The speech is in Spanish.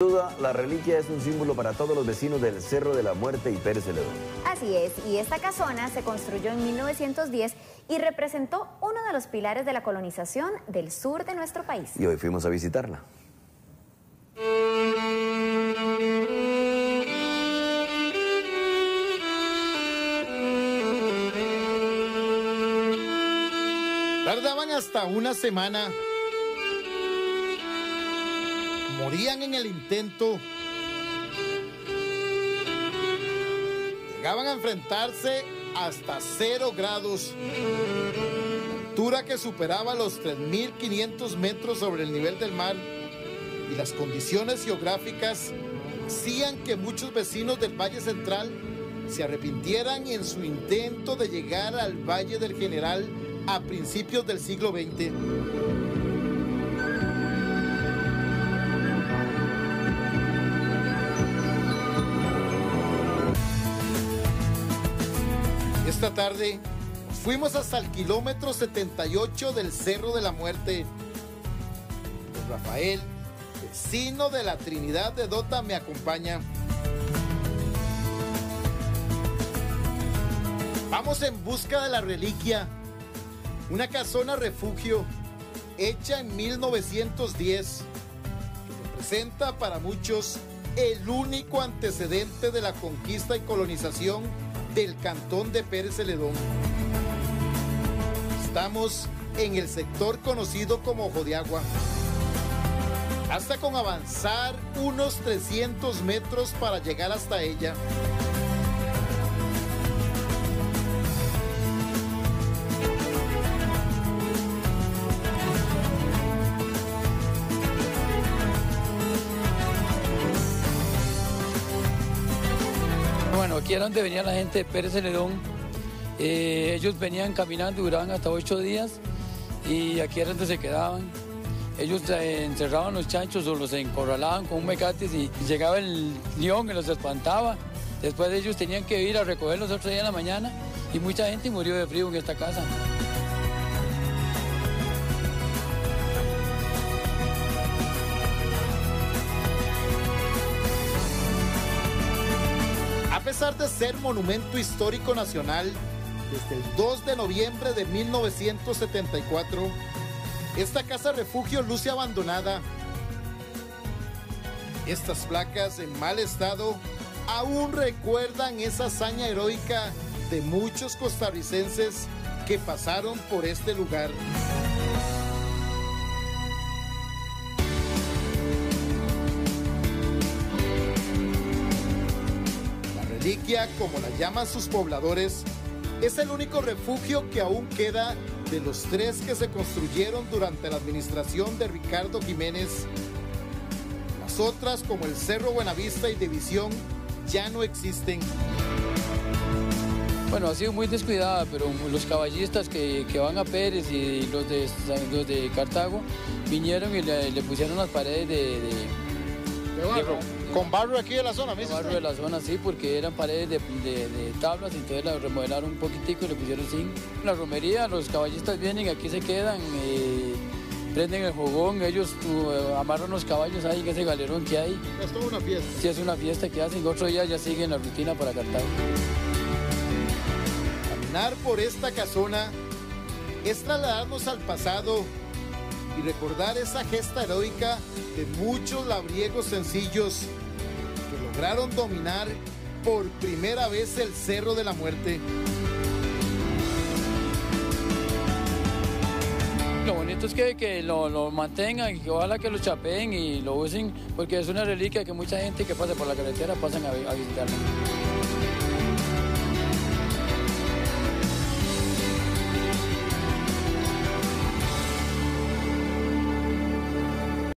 duda, la reliquia es un símbolo para todos los vecinos del Cerro de la Muerte y Pérez Celedón. Así es, y esta casona se construyó en 1910 y representó uno de los pilares de la colonización del sur de nuestro país. Y hoy fuimos a visitarla. Tardaban hasta una semana morían en el intento, llegaban a enfrentarse hasta cero grados, altura que superaba los 3.500 metros sobre el nivel del mar. Y las condiciones geográficas hacían que muchos vecinos del Valle Central se arrepintieran en su intento de llegar al Valle del General a principios del siglo XX. Esta tarde fuimos hasta el kilómetro 78 del Cerro de la Muerte. Rafael, vecino de la Trinidad de Dota, me acompaña. Vamos en busca de la reliquia, una casona refugio hecha en 1910 que representa para muchos el único antecedente de la conquista y colonización del cantón de Pérez Celedón. Estamos en el sector conocido como Ojo de Agua. Hasta con avanzar unos 300 metros para llegar hasta ella. Aquí era donde venía la gente de Pérez Celedón. Eh, ellos venían caminando, duraban hasta ocho días y aquí era donde se quedaban. Ellos encerraban los chanchos o los encorralaban con un mecates y llegaba el león y los espantaba. Después ellos tenían que ir a recogerlos otro día en la mañana y mucha gente murió de frío en esta casa. A pesar de ser monumento histórico nacional, desde el 2 de noviembre de 1974, esta casa refugio luce abandonada. Estas placas en mal estado aún recuerdan esa hazaña heroica de muchos costarricenses que pasaron por este lugar. Como la llaman sus pobladores, es el único refugio que aún queda de los tres que se construyeron durante la administración de Ricardo Jiménez. Las otras, como el Cerro Buenavista y División, ya no existen. Bueno, ha sido muy descuidada, pero los caballistas que, que van a Pérez y los de, los de Cartago vinieron y le, pusieron las paredes de, de, Con barro aquí de la zona, de barro de la zona, sí, porque eran paredes de, de- de tablas, entonces las remodelaron un poquitico y le pusieron zinc. La romería, los caballistas vienen, aquí se quedan, eh, prenden el fogón, ellos tu, eh, amarran los caballos ahí en ese galerón que hay. Es toda una fiesta. Si es una fiesta que hacen, otro día ya siguen la rutina para Cartago. Caminar por esta casona es trasladarnos al pasado y recordar esa gesta heroica de muchos labriegos sencillos que lograron dominar por primera vez el Cerro de la Muerte. Lo bonito es que, que lo, lo mantengan que ojalá que lo chapeen y lo usen porque es una reliquia que mucha gente que pasa por la carretera pasan a, a visitarla.